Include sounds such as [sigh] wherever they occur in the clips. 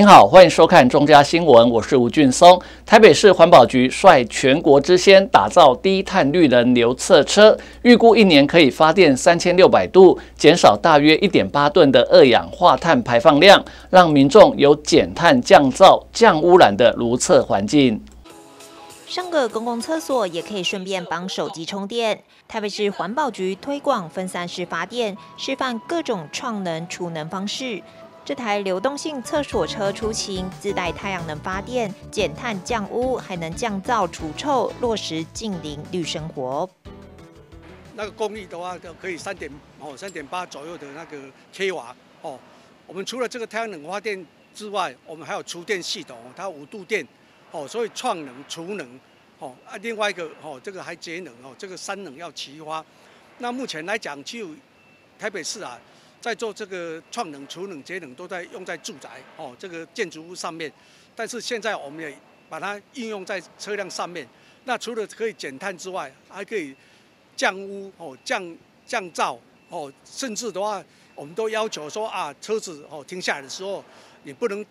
您好，欢迎收看中嘉新闻，我是吴俊松。台北市环保局率全国之先打造低碳绿能流测车，预估一年可以发电三千六百度，减少大约一点八吨的二氧化碳排放量，让民众有减碳降噪、降污染的如厕环境。上个公共厕所也可以顺便帮手机充电。台北市环保局推广分散式发电，示范各种创能储能方式。这台流动性厕所车出勤，自带太阳能发电，减碳降污，还能降噪除臭，落实近邻绿生活。那个功率的话，可以三点哦，三点八左右的那个 k 瓦哦。我们除了这个太阳能发电之外，我们还有厨电系统，它五度电哦，所以创能、储能哦啊，另外一个哦，这个还节能哦，这个三能要齐发。那目前来讲，就台北市啊。在做这个创能、储能、节能，都在用在住宅哦，这个建筑物上面。但是现在我们也把它应用在车辆上面。那除了可以减碳之外，还可以降污哦、降降噪哦，甚至的话，我们都要求说啊，车子哦停下来的时候，你不能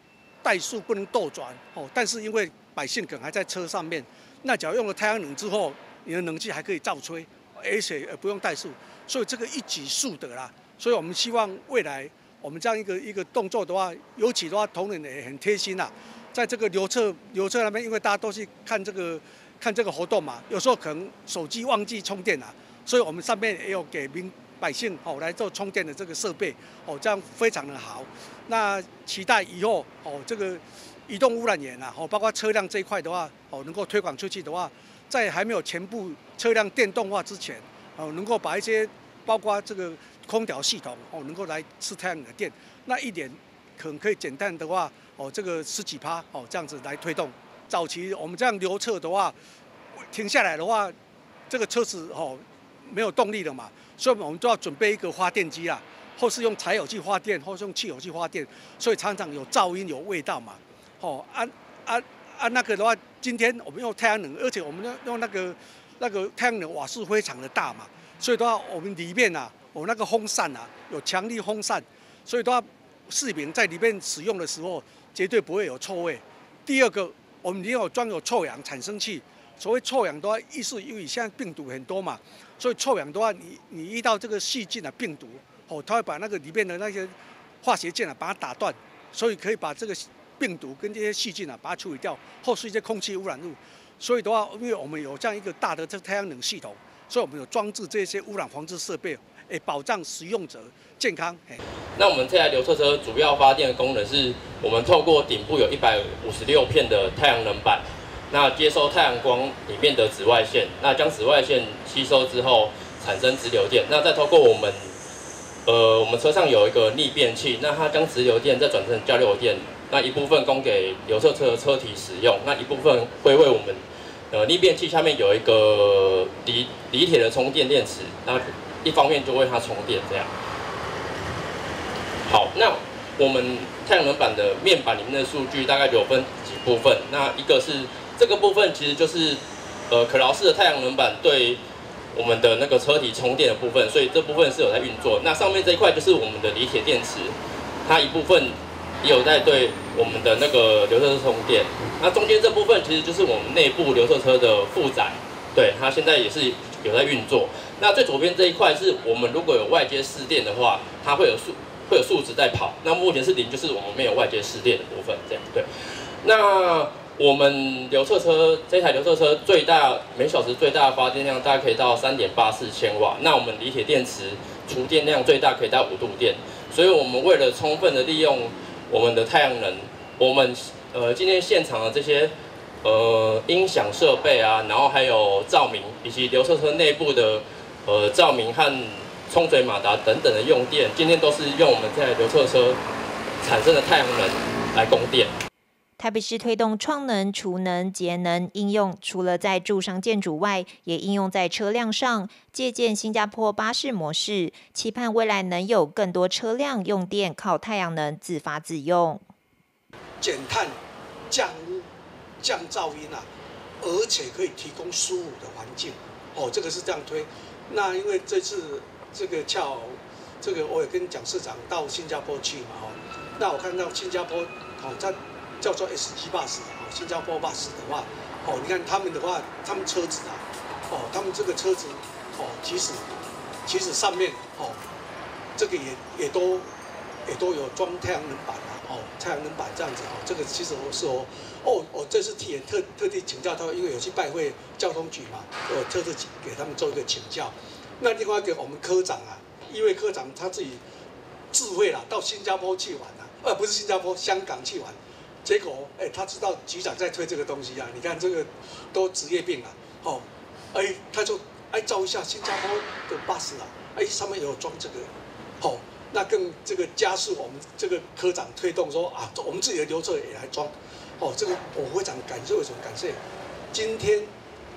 怠速，不能倒转哦。但是因为百姓可能还在车上面，那只要用了太阳能之后，你的冷气还可以照吹，而且不用怠速，所以这个一举数得啦。所以我们希望未来我们这样一个一个动作的话，尤其的话，同仁也很贴心呐，在这个流测流测那边，因为大家都去看这个看这个活动嘛，有时候可能手机忘记充电了，所以我们上面也有给民百姓哦来做充电的这个设备哦，这样非常的好。那期待以后哦这个移动污染源啊，哦包括车辆这一块的话哦，能够推广出去的话，在还没有全部车辆电动化之前哦，能够把一些包括这个。空调系统哦，能够来吃太阳能的电，那一点可能可以减碳的话哦，这个十几趴哦，这样子来推动。早期我们这样流测的话，停下来的话，这个车子哦没有动力了嘛，所以我们都要准备一个发电机啦，或是用柴油去发电，或是用汽油去发电，所以常常有噪音、有味道嘛。哦，啊啊啊那个的话，今天我们用太阳能，而且我们用用那个那个太阳能瓦数非常的大嘛，所以的话我们里面啊。我那个风扇啊，有强力风扇，所以它视频在里面使用的时候，绝对不会有臭味。第二个，我们也有装有臭氧产生器。所谓臭氧的话，意思因为现在病毒很多嘛，所以臭氧的话，你你遇到这个细菌啊、病毒，哦，它会把那个里面的那些化学键啊，把它打断，所以可以把这个病毒跟这些细菌啊，把它处理掉，后续一些空气污染物。所以的话，因为我们有这样一个大的这太阳能系统，所以我们有装置这些污染防治设备。诶，保障使用者健康。那我们这台流测车主要发电的功能是，我们透过顶部有一百五十六片的太阳能板，那接收太阳光里面的紫外线，那将紫外线吸收之后产生直流电，那再透过我们，呃，我们车上有一个逆变器，那它将直流电再转成交流电，那一部分供给流测车的车体使用，那一部分会为我们，呃，逆变器下面有一个锂锂铁的充电电池，那。一方面就为它充电，这样。好，那我们太阳能板的面板里面的数据大概有分几部分。那一个是这个部分，其实就是呃可劳式的太阳能板对我们的那个车体充电的部分，所以这部分是有在运作。那上面这一块就是我们的锂铁电池，它一部分也有在对我们的那个流车车充电。那中间这部分其实就是我们内部流车车的负载，对它现在也是有在运作。那最左边这一块是我们如果有外接试电的话，它会有数会有数值在跑。那目前是零，就是我们没有外接试电的部分，这样对。那我们流测车这台流测车最大每小时最大发电量大概可以到三点八四千瓦。那我们锂铁电池储电量最大可以到五度电。所以我们为了充分的利用我们的太阳能，我们呃今天现场的这些呃音响设备啊，然后还有照明以及流测车内部的。呃，照明和冲水马达等等的用电，今天都是用我们在流测车产生的太阳能来供电。台北市推动创能、储能、节能应用，除了在住商建筑外，也应用在车辆上，借鉴新加坡巴士模式，期盼未来能有更多车辆用电靠太阳能自发自用，减碳、降污、降噪音啊，而且可以提供舒服的环境。哦，这个是这样推。那因为这次这个恰好，这个我也跟蒋市长到新加坡去嘛，哦，那我看到新加坡哦，它叫做 S G bus 哦，新加坡 bus 的话，哦，你看他们的话，他们车子啊，哦，他们这个车子，哦，其实其实上面哦，这个也也都也都有装太阳能板，太阳能板这样子哦，这个其实我是哦，哦，我这次替人特特地请教他，因为有去拜会交通局嘛，我特地给他们做一个请教。那另外一个我们科长啊，一位科长他自己智慧啦，到新加坡去玩啊，呃，不是新加坡，香港去玩，结果哎，他知道局长在推这个东西啊，你看这个都职业病啊，哦，哎，他就哎照一下新加坡的巴士啊，哎，上面有装这个，哦，那更这个加速我们这个科长推动说啊，我们自己的流车也来装，哦，这个我非常感谢，为什么感谢？今天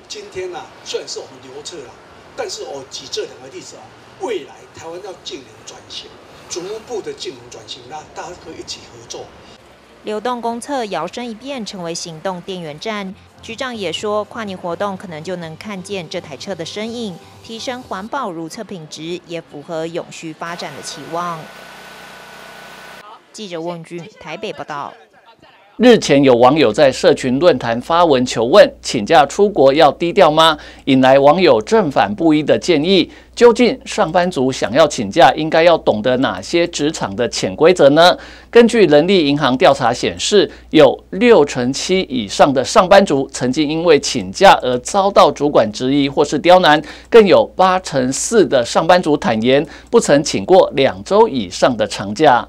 今天呐，虽然是我们流车啊。但是我举这两个例子啊，未来台湾要进能转型，逐步的进能转型，那大家可以一起合作。流动公厕摇身一变成为行动电源站，局长也说，跨年活动可能就能看见这台车的身影，提升环保如厕品质，也符合永续发展的期望。记者问君台北报道。日前有网友在社群论坛发文求问，请假出国要低调吗？引来网友正反不一的建议。究竟上班族想要请假，应该要懂得哪些职场的潜规则呢？根据人力银行调查显示，有六成七以上的上班族曾经因为请假而遭到主管质疑或是刁难，更有八成四的上班族坦言不曾请过两周以上的长假。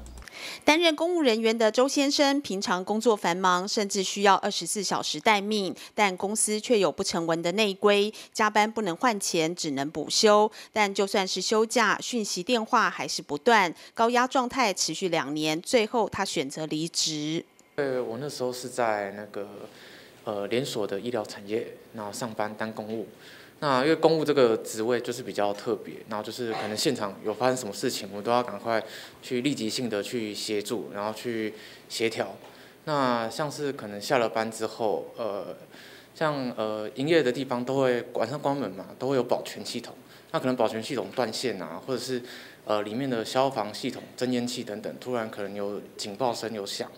担任公务人员的周先生，平常工作繁忙，甚至需要二十四小时待命，但公司却有不成文的内规，加班不能换钱，只能补休。但就算是休假，讯息电话还是不断，高压状态持续两年，最后他选择离职。呃，我那时候是在那个呃连锁的医疗产业，然后上班当公务。那因为公务这个职位就是比较特别，然后就是可能现场有发生什么事情，我们都要赶快去立即性的去协助，然后去协调。那像是可能下了班之后，呃，像呃营业的地方都会晚上关门嘛，都会有保全系统。那可能保全系统断线啊，或者是呃里面的消防系统、增烟器等等，突然可能有警报声有响，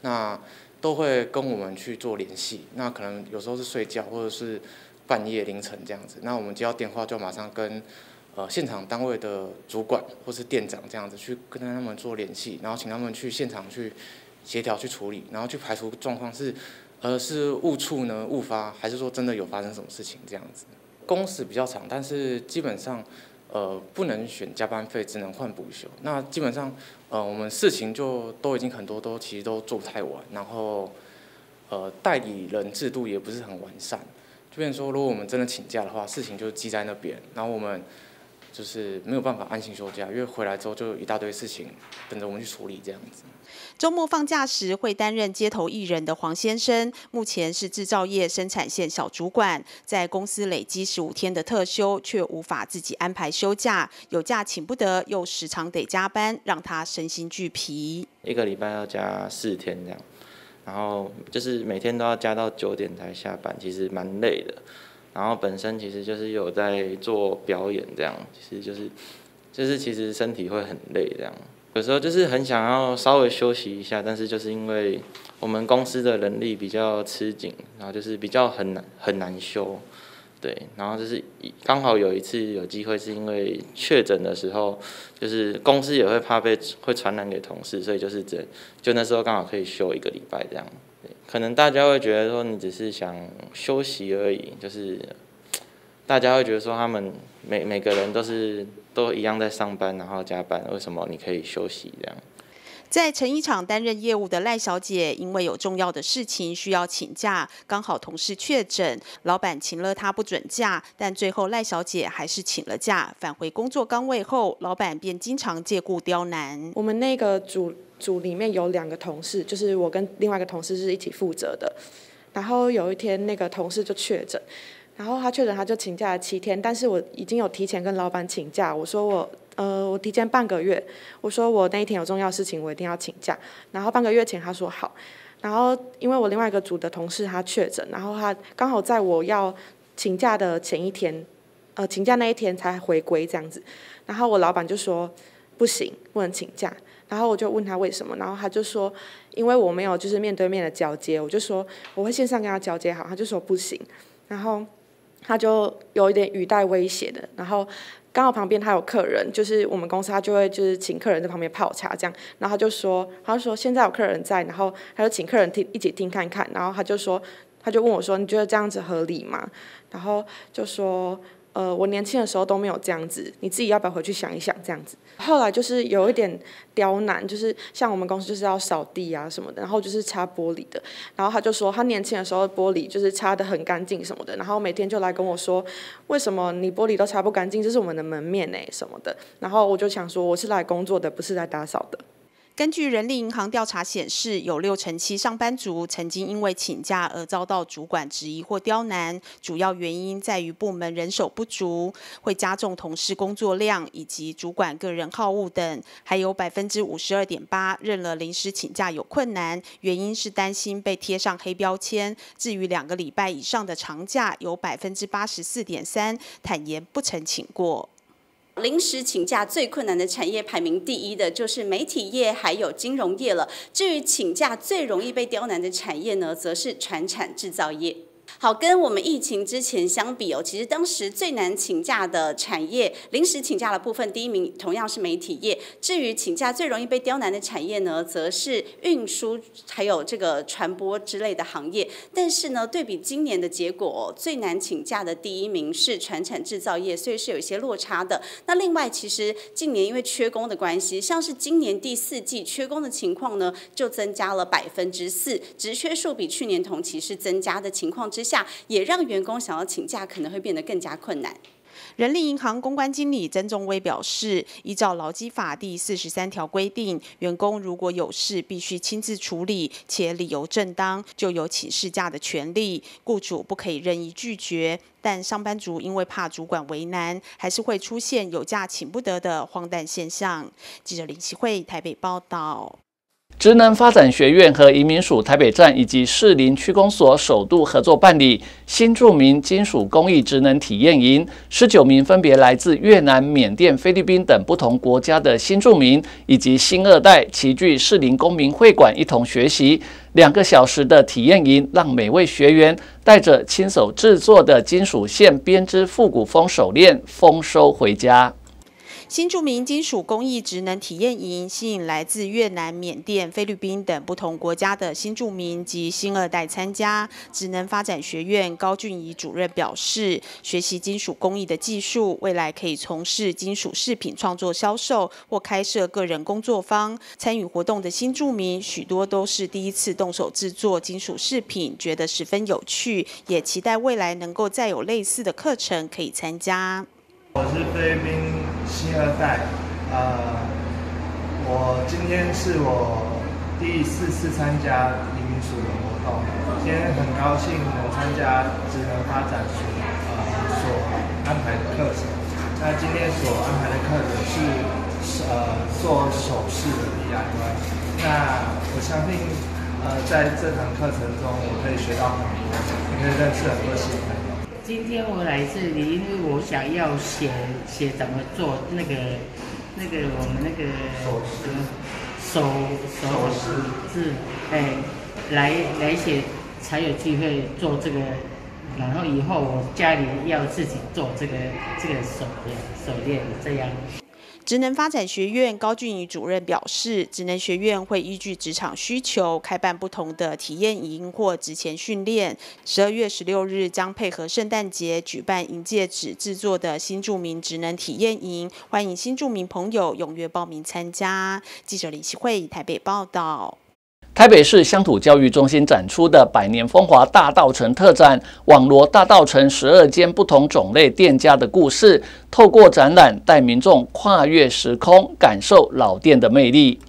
那都会跟我们去做联系。那可能有时候是睡觉，或者是。半夜凌晨这样子，那我们接到电话就马上跟呃现场单位的主管或是店长这样子去跟他们做联系，然后请他们去现场去协调去处理，然后去排除状况是呃是误触呢误发，还是说真的有发生什么事情这样子。工时比较长，但是基本上呃不能选加班费，只能换补休。那基本上呃我们事情就都已经很多都其实都做太晚，然后呃代理人制度也不是很完善。就变说，如果我们真的请假的话，事情就积在那边，然后我们就是没有办法安心休假，因为回来之后就有一大堆事情等着我们去处理这样子。周末放假时会担任街头艺人的黄先生，目前是制造业生产线小主管，在公司累积十五天的特休，却无法自己安排休假，有假请不得，又时常得加班，让他身心俱疲。一个礼拜要加四天这样。然后就是每天都要加到九点才下班，其实蛮累的。然后本身其实就是有在做表演，这样其实就是，就是其实身体会很累这样。有时候就是很想要稍微休息一下，但是就是因为我们公司的人力比较吃紧，然后就是比较很难很难休。对，然后就是刚好有一次有机会，是因为确诊的时候，就是公司也会怕被会传染给同事，所以就是这就那时候刚好可以休一个礼拜这样。可能大家会觉得说你只是想休息而已，就是 [tsk] 大家会觉得说他们每每个人都是都一样在上班，然后加班，为什么你可以休息这样？在成衣厂担任业务的赖小姐，因为有重要的事情需要请假，刚好同事确诊，老板请了她不准假，但最后赖小姐还是请了假。返回工作岗位后，老板便经常借故刁难。我们那个组组里面有两个同事，就是我跟另外一个同事是一起负责的。然后有一天，那个同事就确诊，然后他确诊他就请假了七天，但是我已经有提前跟老板请假，我说我。呃，我提前半个月，我说我那一天有重要事情，我一定要请假。然后半个月前他说好，然后因为我另外一个组的同事他确诊，然后他刚好在我要请假的前一天，呃，请假那一天才回归这样子。然后我老板就说，不行，不能请假。然后我就问他为什么，然后他就说，因为我没有就是面对面的交接，我就说我会线上跟他交接好，他就说不行，然后他就有一点语带威胁的，然后刚好旁边他有客人，就是我们公司他就会就是请客人在旁边泡茶这样，然后他就说，他说现在有客人在，然后他就请客人听一起听看看，然后他就说，他就问我说，你觉得这样子合理吗？然后就说。呃，我年轻的时候都没有这样子，你自己要不要回去想一想这样子？后来就是有一点刁难，就是像我们公司就是要扫地啊什么的，然后就是擦玻璃的，然后他就说他年轻的时候玻璃就是擦的很干净什么的，然后每天就来跟我说，为什么你玻璃都擦不干净？这是我们的门面呢什么的，然后我就想说我是来工作的，不是来打扫的。根据人力银行调查显示，有六成七上班族曾经因为请假而遭到主管质疑或刁难，主要原因在于部门人手不足，会加重同事工作量以及主管个人好恶等。还有百分之五十二点八认了临时请假有困难，原因是担心被贴上黑标签。至于两个礼拜以上的长假，有百分之八十四点三坦言不曾请过。临时请假最困难的产业排名第一的就是媒体业，还有金融业了。至于请假最容易被刁难的产业呢，则是船产制造业。好，跟我们疫情之前相比哦，其实当时最难请假的产业，临时请假的部分，第一名同样是媒体业。至于请假最容易被刁难的产业呢，则是运输还有这个传播之类的行业。但是呢，对比今年的结果，最难请假的第一名是传产制造业，所以是有一些落差的。那另外，其实近年因为缺工的关系，像是今年第四季缺工的情况呢，就增加了百分之四，职缺数比去年同期是增加的情况之下，也让员工想要请假可能会变得更加困难。人力银行公关经理曾仲威表示，依照劳基法第四十三条规定，员工如果有事必须亲自处理，且理由正当，就有请事假的权利，雇主不可以任意拒绝。但上班族因为怕主管为难，还是会出现有假请不得的荒诞现象。记者林奇慧台北报道。职能发展学院和移民署台北站以及士林区公所首度合作办理新著名金属工艺职能体验营，十九名分别来自越南、缅甸、菲律宾等不同国家的新住民以及新二代齐聚士林公民会馆一同学习。两个小时的体验营，让每位学员带着亲手制作的金属线编织复古风手链丰收回家。新著名金属工艺职能体验营吸引来自越南、缅甸、菲律宾等不同国家的新住民及新二代参加。职能发展学院高俊仪主任表示，学习金属工艺的技术，未来可以从事金属饰品创作、销售或开设个人工作坊。参与活动的新住民许多都是第一次动手制作金属饰品，觉得十分有趣，也期待未来能够再有类似的课程可以参加。我是菲律宾新二代，呃，我今天是我第四次参加移民署的活动，今天很高兴能参加职能发展署呃所安排的课程。那今天所安排的课程是呃做首饰的 DIY。那我相信呃在这堂课程中，我可以学到很多，也可以认识很多新朋友。今天我来这里，因为我想要写写怎么做那个那个我们那个手手手是哎来来写才有机会做这个，然后以后我家里要自己做这个这个手链手链这样。职能发展学院高俊宇主任表示，职能学院会依据职场需求开办不同的体验营或职前训练。十二月十六日将配合圣诞节举办银戒指制作的新著名职能体验营，欢迎新著名朋友踊跃报名参加。记者李希慧台北报道。台北市乡土教育中心展出的百年风华大道城特展，网罗大道城十二间不同种类店家的故事，透过展览带民众跨越时空，感受老店的魅力。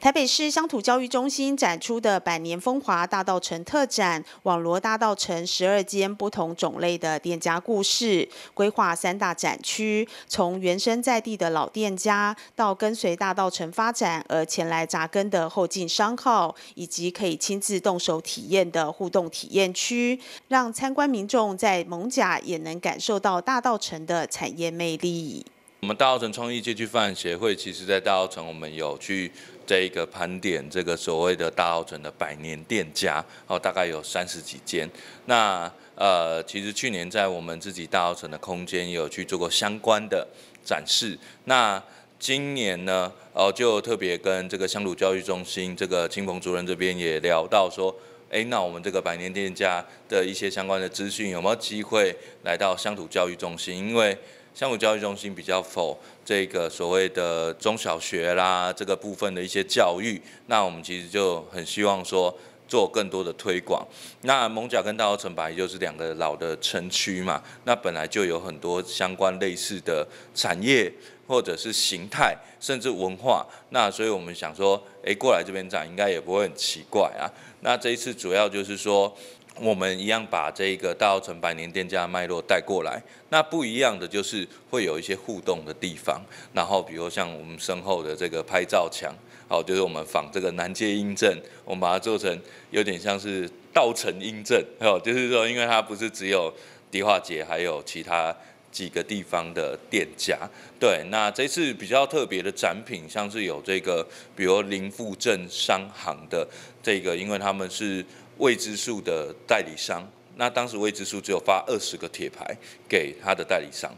台北市乡土教育中心展出的百年风华大道城特展，网罗大道城十二间不同种类的店家故事，规划三大展区，从原生在地的老店家，到跟随大道城发展而前来扎根的后进商号，以及可以亲自动手体验的互动体验区，让参观民众在蒙甲也能感受到大道城的产业魅力。我们大澳城创意街区发展协会，其实在大澳城我们有去这一个盘点这个所谓的大澳城的百年店家，哦，大概有三十几间。那呃，其实去年在我们自己大澳城的空间也有去做过相关的展示。那今年呢，哦，就特别跟这个乡土教育中心这个青鹏主任这边也聊到说，哎，那我们这个百年店家的一些相关的资讯有没有机会来到乡土教育中心？因为香港教育中心比较否这个所谓的中小学啦这个部分的一些教育，那我们其实就很希望说做更多的推广。那蒙甲跟大稻城本来就是两个老的城区嘛，那本来就有很多相关类似的产业或者是形态，甚至文化。那所以我们想说，诶，过来这边展应该也不会很奇怪啊。那这一次主要就是说。我们一样把这个大稻城百年店家脉络带过来，那不一样的就是会有一些互动的地方，然后比如像我们身后的这个拍照墙，好，就是我们仿这个南街英镇，我们把它做成有点像是稻城英镇，哦，就是说因为它不是只有迪化街，还有其他几个地方的店家，对，那这次比较特别的展品，像是有这个，比如林富镇商行的这个，因为他们是。未知数的代理商，那当时未知数只有发二十个铁牌给他的代理商，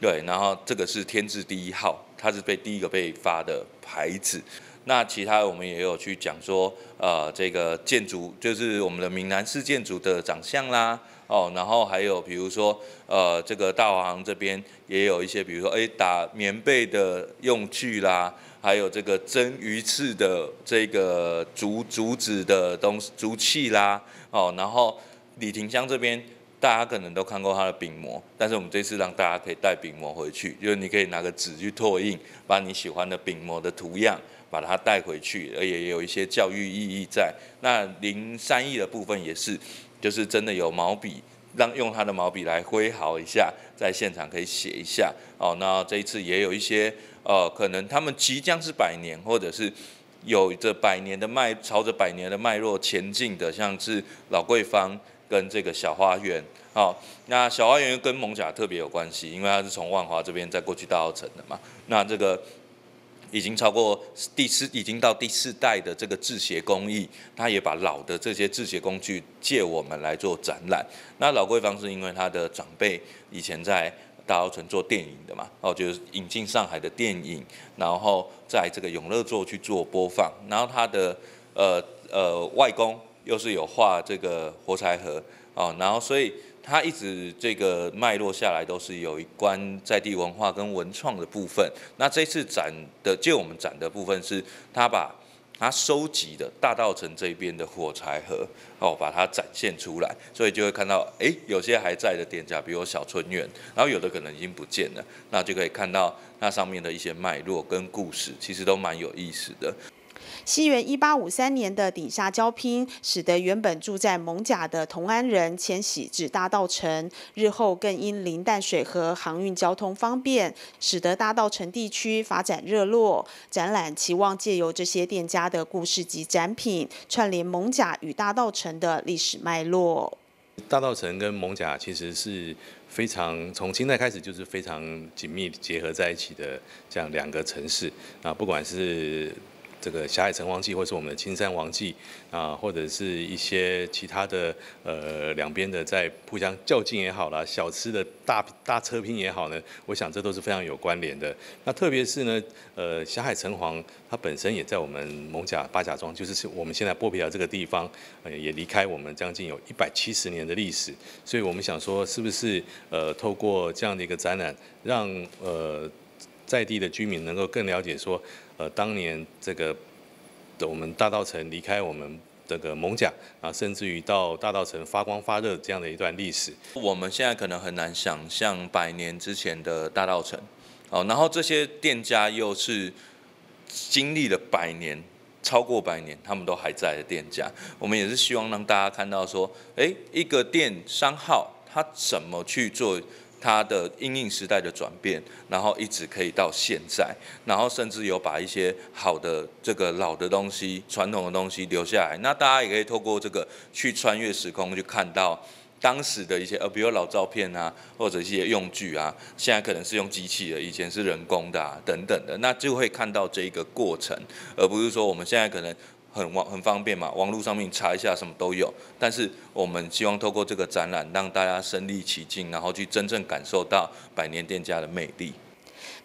对，然后这个是天字第一号，它是被第一个被发的牌子。那其他我们也有去讲说，呃，这个建筑就是我们的闽南式建筑的长相啦，哦，然后还有比如说，呃，这个大华行这边也有一些，比如说，哎，打棉被的用具啦。还有这个蒸鱼翅的这个竹竹子的东西竹器啦，哦，然后李廷香这边大家可能都看过他的饼模，但是我们这次让大家可以带饼模回去，就是你可以拿个纸去拓印，把你喜欢的饼模的图样把它带回去，而也有一些教育意义在。那零三亿的部分也是，就是真的有毛笔，让用他的毛笔来挥毫一下，在现场可以写一下。哦，那这一次也有一些。呃，可能他们即将是百年，或者是有着百年的脉，朝着百年的脉络前进的，像是老桂坊跟这个小花园。好，那小花园跟蒙甲特别有关系，因为它是从万华这边再过去大稻城的嘛。那这个已经超过第四，已经到第四代的这个制鞋工艺，他也把老的这些制鞋工具借我们来做展览。那老桂坊是因为他的长辈以前在。大稻城做电影的嘛，哦，就是引进上海的电影，然后在这个永乐座去做播放，然后他的呃呃外公又是有画这个火柴盒哦，然后所以他一直这个脉络下来都是有一关在地文化跟文创的部分。那这次展的借我们展的部分是，他把。他收集的大道城这边的火柴盒哦，把它展现出来，所以就会看到，哎，有些还在的店家，比如小春园，然后有的可能已经不见了，那就可以看到那上面的一些脉络跟故事，其实都蛮有意思的。西元一八五三年的底下交拼，使得原本住在蒙甲的同安人迁徙至大稻城，日后更因临淡水河，航运交通方便，使得大稻城地区发展热络。展览期望借由这些店家的故事及展品，串联蒙甲与大稻城的历史脉络。大稻城跟蒙甲其实是非常从清代开始就是非常紧密结合在一起的这样两个城市啊，不管是。这个霞海城隍祭，或是我们的青山王祭啊，或者是一些其他的呃两边的在互相较劲也好啦，小吃的大大车拼也好呢，我想这都是非常有关联的。那特别是呢，呃霞海城隍它本身也在我们蒙甲八甲庄，就是我们现在剥皮寮这个地方，呃也离开我们将近有一百七十年的历史，所以我们想说，是不是呃透过这样的一个展览，让呃在地的居民能够更了解说。呃，当年这个的我们大道城离开我们这个蒙甲啊，甚至于到大道城发光发热这样的一段历史，我们现在可能很难想象百年之前的大道城哦。然后这些店家又是经历了百年、超过百年，他们都还在的店家。我们也是希望让大家看到说，哎，一个店商号它怎么去做。它的应应时代的转变，然后一直可以到现在，然后甚至有把一些好的这个老的东西、传统的东西留下来。那大家也可以透过这个去穿越时空，去看到当时的一些呃，比如老照片啊，或者一些用具啊，现在可能是用机器的，以前是人工的啊，等等的，那就会看到这一个过程，而不是说我们现在可能很网很方便嘛，网络上面查一下什么都有。但是我们希望透过这个展览，让大家身临其境，然后去真正感受到百年店家的魅力。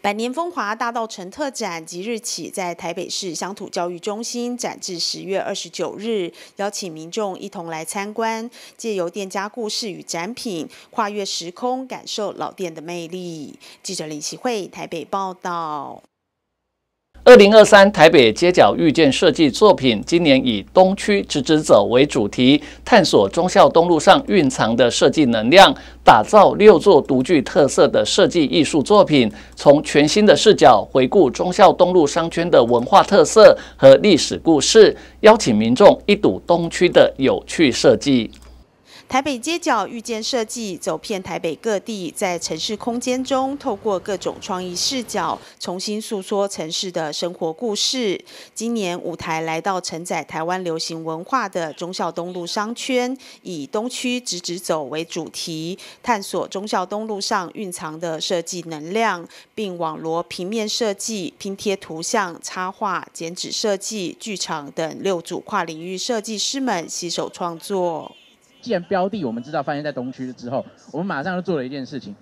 百年风华大道城特展即日起在台北市乡土教育中心展至十月二十九日，邀请民众一同来参观，借由店家故事与展品，跨越时空，感受老店的魅力。记者李奇慧台北报道。二零二三台北街角遇见设计作品，今年以“东区直直走”为主题，探索忠孝东路上蕴藏的设计能量，打造六座独具特色的设计艺术作品，从全新的视角回顾忠孝东路商圈的文化特色和历史故事，邀请民众一睹东区的有趣设计。台北街角遇见设计，走遍台北各地，在城市空间中，透过各种创意视角，重新诉说城市的生活故事。今年舞台来到承载台湾流行文化的忠孝东路商圈，以东区直直走为主题，探索忠孝东路上蕴藏的设计能量，并网罗平面设计、拼贴图像、插画、剪纸设计、剧场等六组跨领域设计师们携手创作。既然标的我们知道发现在东区之后，我们马上就做了一件事情。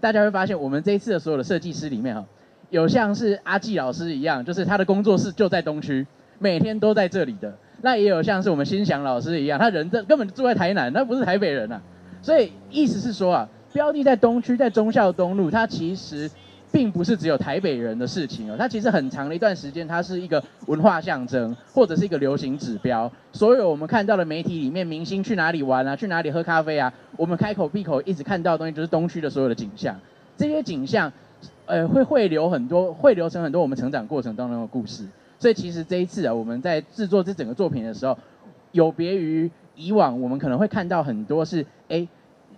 大家会发现，我们这一次的所有的设计师里面哈，有像是阿纪老师一样，就是他的工作室就在东区，每天都在这里的。那也有像是我们心祥老师一样，他人这根本住在台南，他不是台北人呐。所以意思是说啊，标的在东区，在忠孝东路，它其实。并不是只有台北人的事情哦，它其实很长的一段时间，它是一个文化象征，或者是一个流行指标。所有我们看到的媒体里面，明星去哪里玩啊，去哪里喝咖啡啊，我们开口闭口一直看到的东西，就是东区的所有的景象。这些景象，呃，会汇流很多，汇流成很多我们成长过程当中的故事。所以其实这一次啊，我们在制作这整个作品的时候，有别于以往，我们可能会看到很多是哎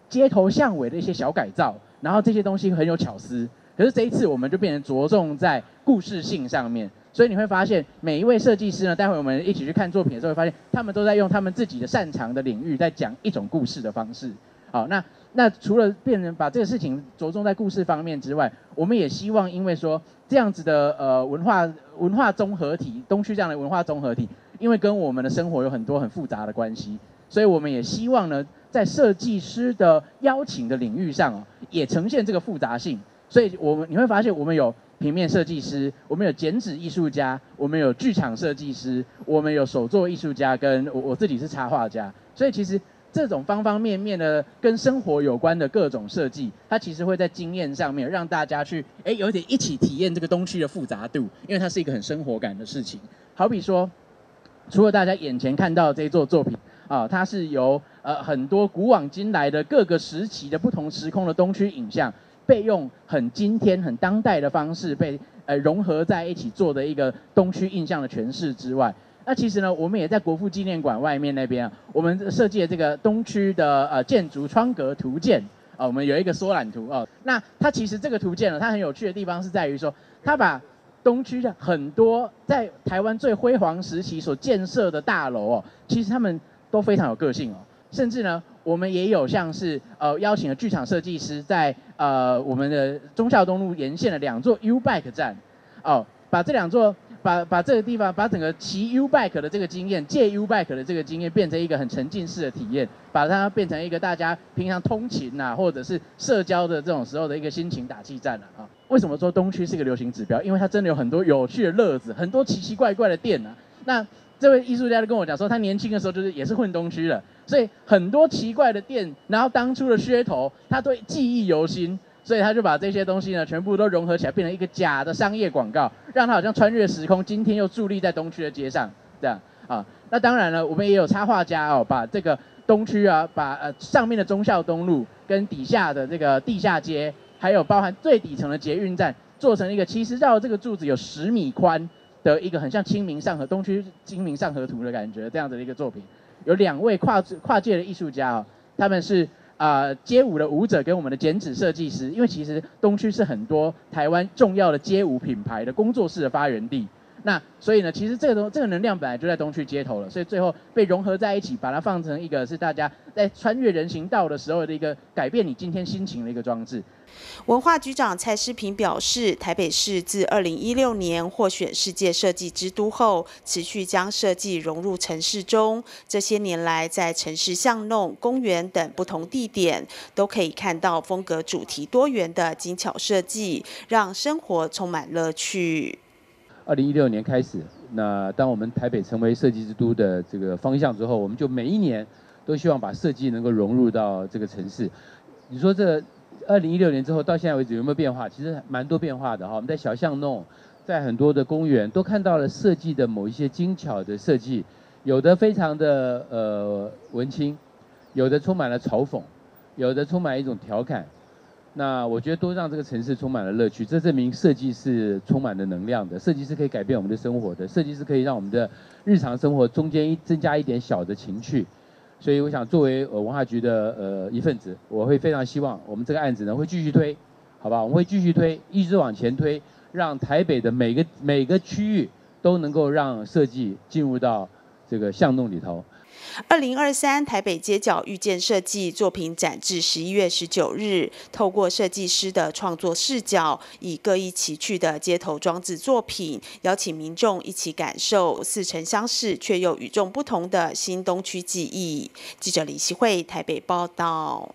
街头巷尾的一些小改造，然后这些东西很有巧思。可是这一次，我们就变成着重在故事性上面，所以你会发现每一位设计师呢，待会我们一起去看作品的时候，会发现他们都在用他们自己的擅长的领域，在讲一种故事的方式。好，那那除了变成把这个事情着重在故事方面之外，我们也希望，因为说这样子的呃文化文化综合体，东区这样的文化综合体，因为跟我们的生活有很多很复杂的关系，所以我们也希望呢，在设计师的邀请的领域上，也呈现这个复杂性。所以，我们你会发现，我们有平面设计师，我们有剪纸艺术家，我们有剧场设计师，我们有手作艺术家，跟我我自己是插画家。所以，其实这种方方面面的跟生活有关的各种设计，它其实会在经验上面让大家去，哎，有点一起体验这个东区的复杂度，因为它是一个很生活感的事情。好比说，除了大家眼前看到这座作品啊，它是由呃很多古往今来的各个时期的不同时空的东区影像。被用很今天、很当代的方式被呃融合在一起做的一个东区印象的诠释之外，那其实呢，我们也在国父纪念馆外面那边啊，我们设计了这个东区的呃建筑窗格图鉴啊，我们有一个缩览图哦。那它其实这个图鉴呢，它很有趣的地方是在于说，它把东区的很多在台湾最辉煌时期所建设的大楼哦，其实他们都非常有个性哦，甚至呢。我们也有像是呃邀请了剧场设计师，在呃我们的忠孝东路沿线的两座 U Bike 站，哦，把这两座把把这个地方把整个骑 U Bike 的这个经验，借 U Bike 的这个经验变成一个很沉浸式的体验，把它变成一个大家平常通勤呐或者是社交的这种时候的一个心情打气站了啊。为什么说东区是一个流行指标？因为它真的有很多有趣的乐子，很多奇奇怪怪的店呐。那这位艺术家就跟我讲说，他年轻的时候就是也是混东区的。所以很多奇怪的店，然后当初的噱头，他都记忆犹新，所以他就把这些东西呢，全部都融合起来，变成一个假的商业广告，让他好像穿越时空，今天又伫立在东区的街上，这样啊。那当然了，我们也有插画家哦，把这个东区啊，把呃上面的忠孝东路跟底下的这个地下街，还有包含最底层的捷运站，做成一个其实绕这个柱子有十米宽的一个很像清明上河东区清明上河图的感觉，这样子的一个作品。有两位跨跨界的艺术家哦，他们是啊街舞的舞者跟我们的剪纸设计师，因为其实东区是很多台湾重要的街舞品牌的工作室的发源地。那所以呢，其实这个东这个能量本来就在东区街头了，所以最后被融合在一起，把它放成一个是大家在穿越人行道的时候的一个改变你今天心情的一个装置。文化局长蔡诗平表示，台北市自二零一六年获选世界设计之都后，持续将设计融入城市中。这些年来，在城市巷弄、公园等不同地点，都可以看到风格主题多元的精巧设计，让生活充满乐趣。二零一六年开始，那当我们台北成为设计之都的这个方向之后，我们就每一年都希望把设计能够融入到这个城市。你说这？二零一六年之后到现在为止有没有变化？其实蛮多变化的哈。我们在小巷弄，在很多的公园都看到了设计的某一些精巧的设计，有的非常的呃文青，有的充满了嘲讽，有的充满一种调侃。那我觉得都让这个城市充满了乐趣。这证明设计是充满了能量的，设计是可以改变我们的生活的，设计是可以让我们的日常生活中间增加一点小的情趣。所以我想，作为呃文化局的呃一份子，我会非常希望我们这个案子呢会继续推，好吧？我们会继续推，一直往前推，让台北的每个每个区域都能够让设计进入到这个巷弄里头。二零二三台北街角遇见设计作品展至十一月十九日，透过设计师的创作视角，以各异奇趣的街头装置作品，邀请民众一起感受似曾相识却又与众不同的新东区记忆。记者李希慧台北报道。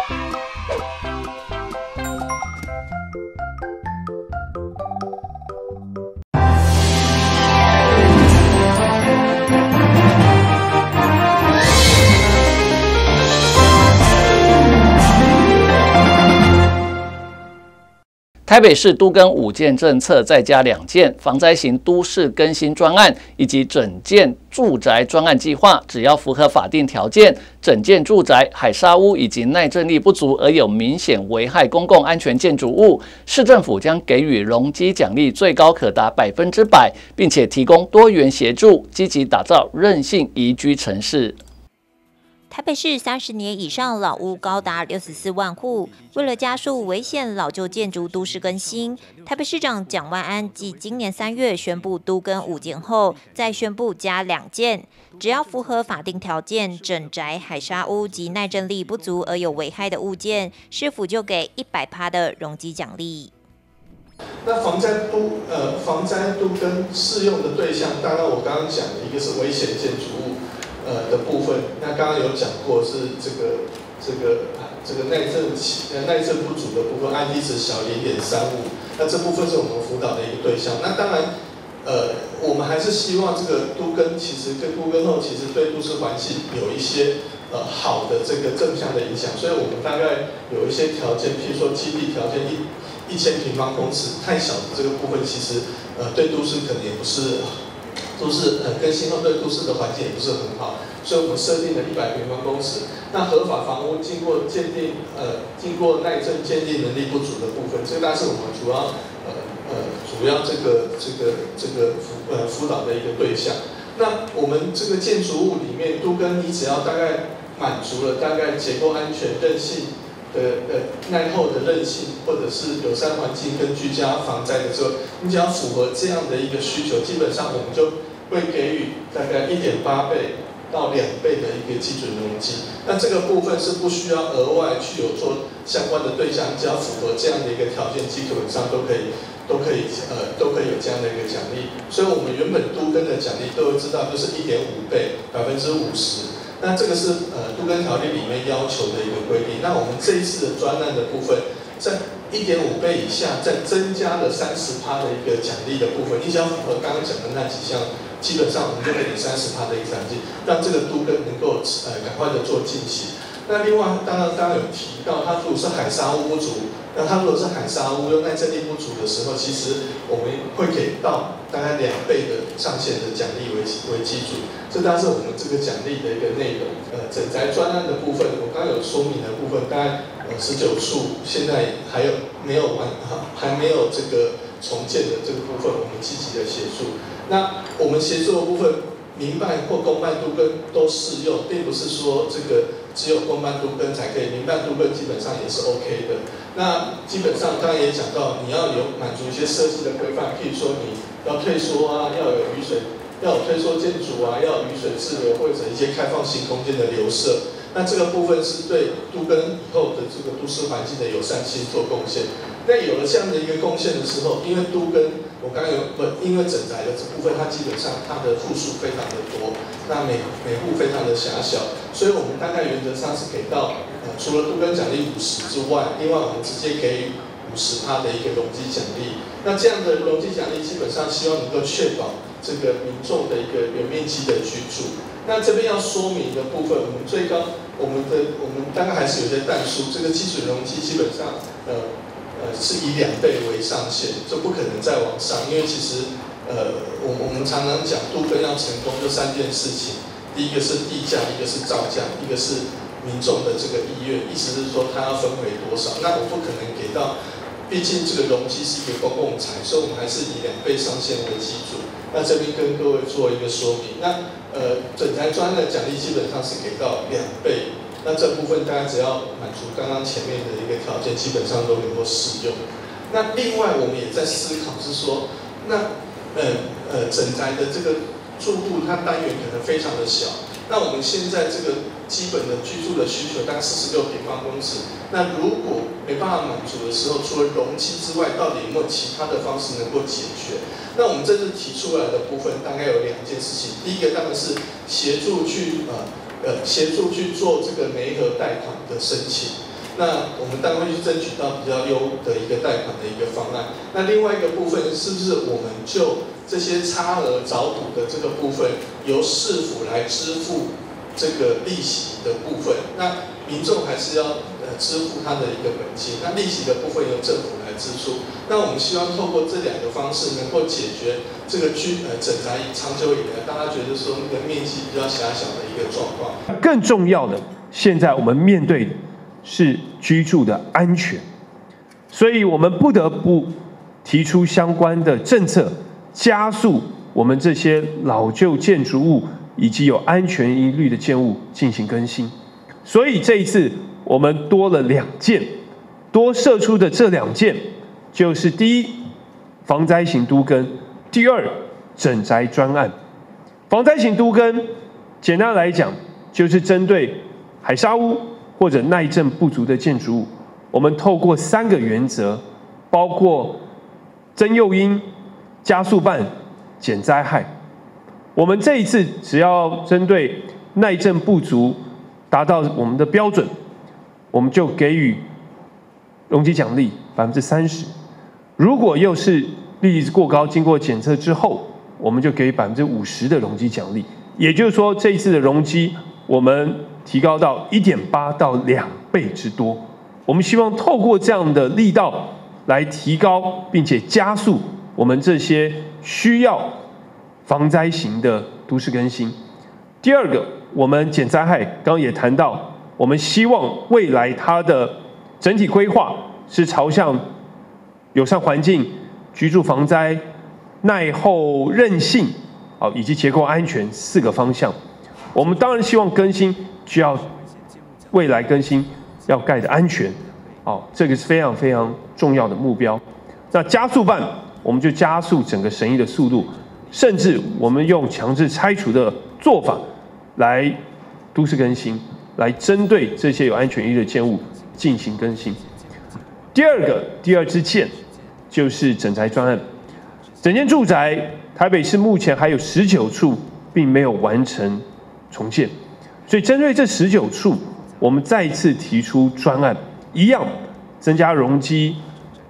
台北市都更五件政策，再加两件防灾型都市更新专案，以及整件住宅专案计划。只要符合法定条件，整件住宅、海沙屋以及耐震力不足而有明显危害公共安全建筑物，市政府将给予容积奖励，最高可达百分之百，并且提供多元协助，积极打造韧性宜居城市。台北市三十年以上老屋高达六十四万户，为了加速危险老旧建筑都市更新，台北市长蒋万安继今年三月宣布都更五件后，再宣布加两件，只要符合法定条件，整宅、海沙屋及耐震力不足而有危害的物件，市府就给一百趴的容积奖励。那防灾都呃防灾都跟适用的对象，当然我刚刚讲的一个是危险建筑物。呃的部分，那刚刚有讲过是这个这个这个耐震起呃耐震不足的部分，I D 值小零点三五，那这部分是我们辅导的一个对象。那当然，呃，我们还是希望这个都跟其实跟都跟后其实对都市环境有一些呃好的这个正向的影响，所以我们大概有一些条件，譬如说基地条件一一千平方公尺太小的这个部分，其实呃对都市可能也不是。都市呃更新后对都市的环境也不是很好，所以我们设定了一百平方公尺。那合法房屋经过鉴定，呃，经过耐震鉴定能力不足的部分，这个大是我们主要呃呃主要这个这个这个辅呃辅导的一个对象。那我们这个建筑物里面都跟你只要大概满足了大概结构安全、韧性的呃耐候的韧性，或者是友善环境跟居家防灾的时候，你只要符合这样的一个需求，基本上我们就。会给予大概一点八倍到两倍的一个基准容积，那这个部分是不需要额外去有做相关的对象，只要符合这样的一个条件，基本上都可以都可以呃都可以有这样的一个奖励。所以我们原本都跟的奖励都知道，就是一点五倍百分之五十。那这个是呃都更条例里面要求的一个规定。那我们这一次的专案的部分，在一点五倍以下，再增加了三十趴的一个奖励的部分，你只要符合刚刚讲的那几项，基本上我们就可以三十趴的一个奖金，让这个都更能够呃赶快的做进行。那另外，当然刚刚有提到，它如果是海沙屋不足，那它如果是海沙屋又耐震力不足的时候，其实我们会给到大概两倍的上限的奖励为为基础，这当然是我们这个奖励的一个内容。呃，整宅专案的部分，我刚刚有说明的部分，大概呃十九处，现在还有没有完，还没有这个重建的这个部分，我们积极的协助。那我们协助的部分。民办或公办都跟都适用，并不是说这个只有公办都跟才可以，民办都跟基本上也是 OK 的。那基本上刚刚也讲到，你要有满足一些设计的规范，譬如说你要退缩啊，要有雨水，要有退缩建筑啊，要有雨水滞留或者一些开放性空间的留设。那这个部分是对都跟以后的这个都市环境的友善性做贡献。那有了这样的一个贡献的时候，因为都跟我刚刚有不，因为整宅的这部分，它基本上它的户数非常的多，那每每户非常的狭小，所以我们大概原则上是给到呃除了都跟奖励五十之外，另外我们直接给予五十趴的一个容积奖励。那这样的容积奖励基本上希望能够确保这个民众的一个有面积的居住。那这边要说明的部分，我们最高，我们的我们大概还是有些淡数，这个基础容积基本上，呃呃是以两倍为上限，就不可能再往上，因为其实，呃，我我们常常讲都更要成功，就三件事情，第一个是地价，一个是造价，一个是民众的这个意愿，意思是说他要分为多少，那我不可能给到，毕竟这个容积是一个公共财，所以我们还是以两倍上限为基础。那这边跟各位做一个说明。那呃，整台砖的奖励基本上是给到两倍。那这部分大家只要满足刚刚前面的一个条件，基本上都能够适用。那另外我们也在思考是说，那呃呃整台的这个住户它单元可能非常的小。那我们现在这个基本的居住的需求大概四十六平方公尺，那如果没办法满足的时候，除了容积之外，到底有没有其他的方式能够解决？那我们这次提出来的部分大概有两件事情，第一个当然是协助去呃呃协助去做这个煤核贷款的申请，那我们当然会去争取到比较优的一个贷款的一个方案。那另外一个部分是不是我们就这些差额找补的这个部分，由市府来支付这个利息的部分，那民众还是要呃支付他的一个本金，那利息的部分由政府来支出。那我们希望透过这两个方式，能够解决这个居呃整宅长久以来大家觉得说那个面积比较狭小的一个状况。更重要的，现在我们面对是居住的安全，所以我们不得不提出相关的政策。加速我们这些老旧建筑物以及有安全疑虑的建物进行更新，所以这一次我们多了两件，多射出的这两件就是第一防灾型都更，第二整宅专案。防灾型都更，简单来讲就是针对海沙屋或者耐震不足的建筑物，我们透过三个原则，包括增诱因。加速办减灾害，我们这一次只要针对耐震不足达到我们的标准，我们就给予容积奖励百分之三十。如果又是利率过高，经过检测之后，我们就给予百分之五十的容积奖励。也就是说，这一次的容积我们提高到一点八到两倍之多。我们希望透过这样的力道来提高，并且加速。我们这些需要防灾型的都市更新。第二个，我们减灾害，刚刚也谈到，我们希望未来它的整体规划是朝向友善环境、居住防灾、耐候韧性，好以及结构安全四个方向。我们当然希望更新，需要未来更新要盖的安全，哦，这个是非常非常重要的目标。那加速办。我们就加速整个审议的速度，甚至我们用强制拆除的做法来都市更新，来针对这些有安全疑虑的建物进行更新。第二个，第二支箭就是整宅专案，整间住宅台北市目前还有十九处并没有完成重建，所以针对这十九处，我们再次提出专案，一样增加容积。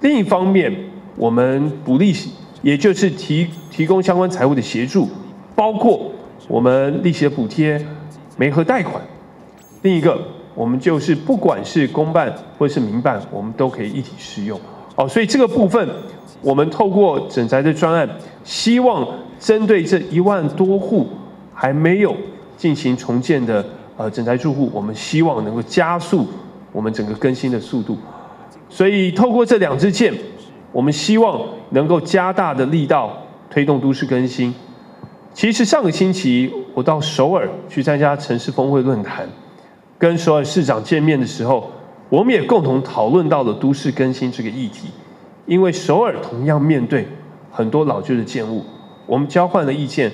另一方面，我们补利息，也就是提提供相关财务的协助，包括我们利息的补贴、煤和贷款。另一个，我们就是不管是公办或是民办，我们都可以一体适用。哦，所以这个部分，我们透过整宅的专案，希望针对这一万多户还没有进行重建的呃整宅住户，我们希望能够加速我们整个更新的速度。所以透过这两支箭，我们希望能够加大的力道推动都市更新。其实上个星期我到首尔去参加城市峰会论坛，跟首尔市长见面的时候。我们也共同讨论到了都市更新这个议题，因为首尔同样面对很多老旧的建物，我们交换了意见。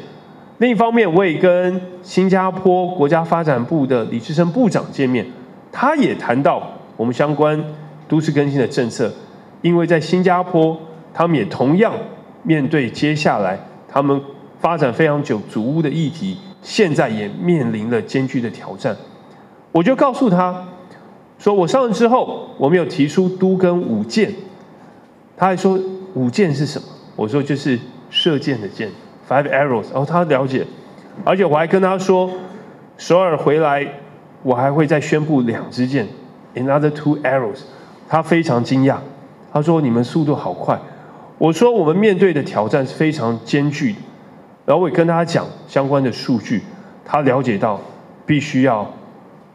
另一方面，我也跟新加坡国家发展部的李志生部长见面，他也谈到我们相关都市更新的政策，因为在新加坡，他们也同样面对接下来他们发展非常久祖屋的议题，现在也面临了艰巨的挑战。我就告诉他。说我上任之后，我们有提出都跟五箭，他还说五箭是什么？我说就是射箭的箭，five arrows。然后他了解，而且我还跟他说，首尔回来，我还会再宣布两支箭，another two arrows。他非常惊讶，他说你们速度好快。我说我们面对的挑战是非常艰巨的，然后我也跟他讲相关的数据，他了解到必须要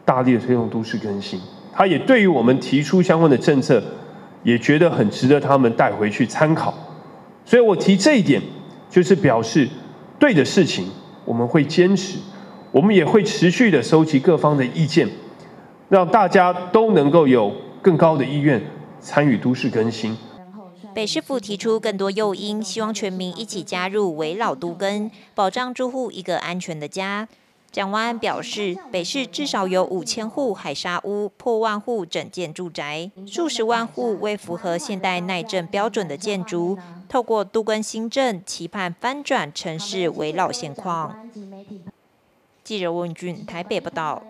大力的推动都市更新。他也对于我们提出相关的政策，也觉得很值得他们带回去参考，所以我提这一点，就是表示对的事情我们会坚持，我们也会持续的收集各方的意见，让大家都能够有更高的意愿参与都市更新。北市府提出更多诱因，希望全民一起加入围老都更，保障住户一个安全的家。蒋万安表示，北市至少有五千户海沙屋、破万户整建住宅、数十万户未符合现代耐震标准的建筑。透过都更新政，期盼翻转城市围老现况。记者温俊台北报道。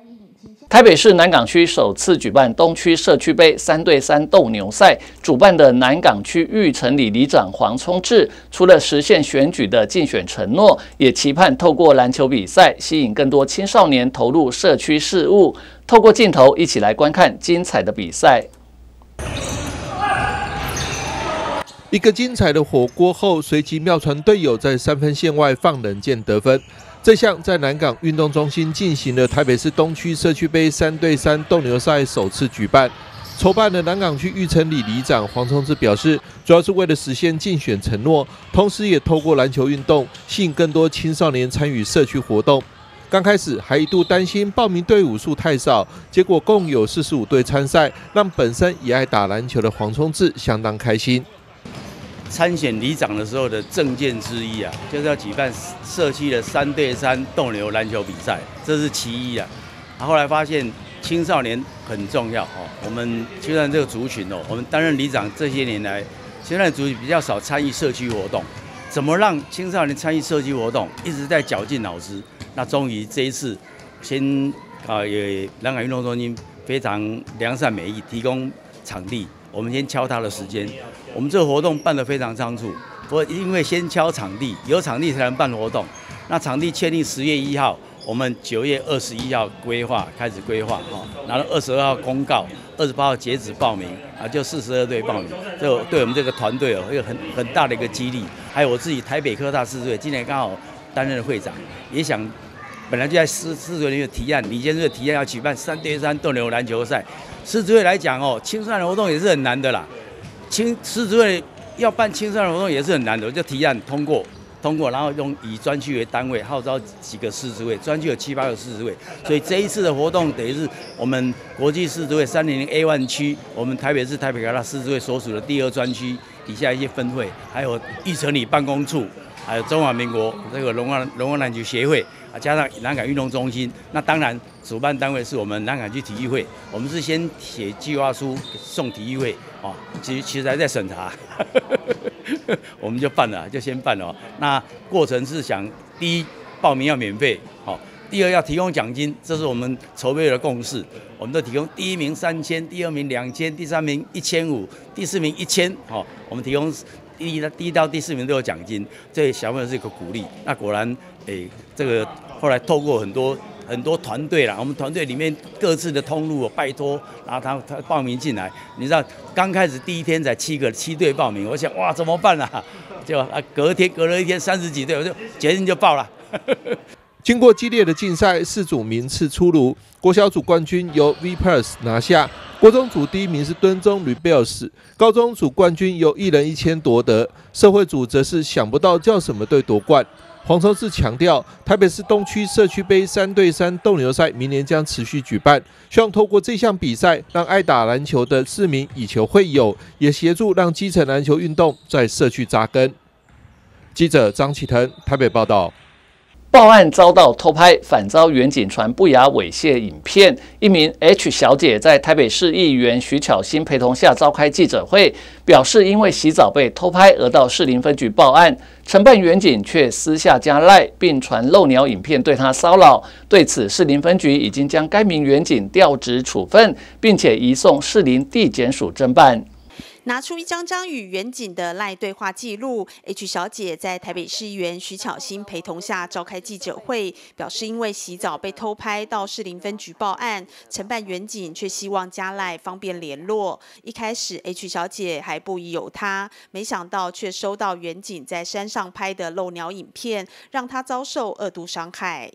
台北市南港区首次举办东区社区杯三对三斗牛赛，主办的南港区玉成里里长黄聪志，除了实现选举的竞选承诺，也期盼透过篮球比赛吸引更多青少年投入社区事务。透过镜头一起来观看精彩的比赛。一个精彩的火锅后，随即妙传队友在三分线外放冷箭得分。这项在南港运动中心进行的台北市东区社区杯三对三斗牛赛首次举办，筹办的南港区玉成里里长黄崇志表示，主要是为了实现竞选承诺，同时也透过篮球运动吸引更多青少年参与社区活动。刚开始还一度担心报名队伍数太少，结果共有四十五队参赛，让本身也爱打篮球的黄崇志相当开心。参选里长的时候的证件之一啊，就是要举办社区的三对三斗牛篮球比赛，这是其一啊。后来发现青少年很重要哦，我们青少年这个族群哦，我们担任里长这些年来，青少年族群比较少参与社区活动，怎么让青少年参与社区活动，一直在绞尽脑汁。那终于这一次，先啊也南港运动中心非常良善美意，提供场地。我们先敲他的时间，我们这个活动办得非常仓促，我因为先敲场地，有场地才能办活动。那场地确定十月一号，我们九月二十一号规划开始规划，哈，然后二十二号公告，二十八号截止报名，啊，就四十二队报名，这对我们这个团队哦，有很很大的一个激励。还有我自己台北科大四队，今年刚好担任会长，也想。本来就在狮狮子会里面提案，李先生提案要举办三对三斗牛篮球赛。狮子会来讲哦，青少年活动也是很难的啦。清狮子会要办清算活动也是很难的，就提案通过，通过，然后用以专区为单位号召几个狮子会，专区有七八个狮子会，所以这一次的活动等于是我们国际狮子会三零零 A one 区，我们台北市台北科大狮子会所属的第二专区底下一些分会，还有玉成里办公处。还有中华民国这个龙王龙王篮球协会啊，加上南港运动中心，那当然主办单位是我们南港区体育会。我们是先写计划书送体育会啊，其实其实还在审查，[laughs] 我们就办了，就先办了。那过程是想，第一报名要免费，好，第二要提供奖金，这是我们筹备的共识。我们都提供第一名三千，第二名两千，第三名一千五，第四名一千。哦，我们提供第一到第一到第四名都有奖金，这小朋友是一个鼓励。那果然，诶，这个后来透过很多。很多团队啦，我们团队里面各自的通路，拜托，然后他他报名进来。你知道，刚开始第一天才七个七队报名，我想哇怎么办啊？就啊隔天隔了一天三十几队，我就决定就报了。经过激烈的竞赛，四组名次出炉，国小组冠军由 V Plus 拿下，国中组第一名是敦中 Rebels，高中组冠军由一人一千夺得，社会组则是想不到叫什么队夺冠。黄崇志强调，台北市东区社区杯三对三斗牛赛明年将持续举办，希望透过这项比赛，让爱打篮球的市民以球会友，也协助让基层篮球运动在社区扎根。记者张启腾台北报道。报案遭到偷拍，反遭远警传不雅猥亵影片。一名 H 小姐在台北市议员徐巧芯陪同下召开记者会，表示因为洗澡被偷拍而到士林分局报案，承办远警却私下加赖，并传漏鸟影片对她骚扰。对此，士林分局已经将该名远警调职处分，并且移送士林地检署侦办。拿出一张张与远景的赖对话记录，H 小姐在台北市议员徐巧芯陪同下召开记者会，表示因为洗澡被偷拍到士林分局报案，承办远景却希望加赖方便联络。一开始 H 小姐还不疑有他，没想到却收到远景在山上拍的漏鸟影片，让她遭受二度伤害。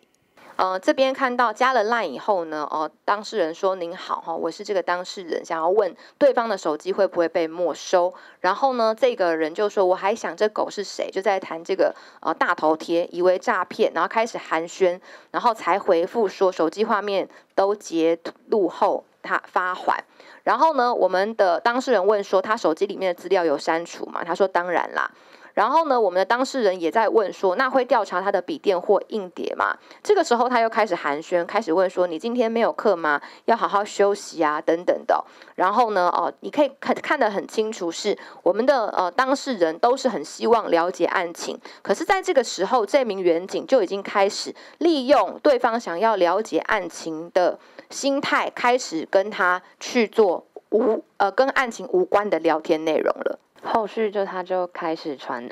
呃，这边看到加了 line 以后呢，哦，当事人说您好哈，我是这个当事人，想要问对方的手机会不会被没收。然后呢，这个人就说我还想这狗是谁，就在谈这个呃大头贴，以为诈骗，然后开始寒暄，然后才回复说手机画面都截录后他发还。然后呢，我们的当事人问说他手机里面的资料有删除吗？他说当然啦。然后呢，我们的当事人也在问说，那会调查他的笔电或硬碟吗？这个时候他又开始寒暄，开始问说，你今天没有课吗？要好好休息啊，等等的。然后呢，哦，你可以看看得很清楚，是我们的呃当事人都是很希望了解案情，可是在这个时候，这名员警就已经开始利用对方想要了解案情的心态，开始跟他去做无呃跟案情无关的聊天内容了。后续就他就开始传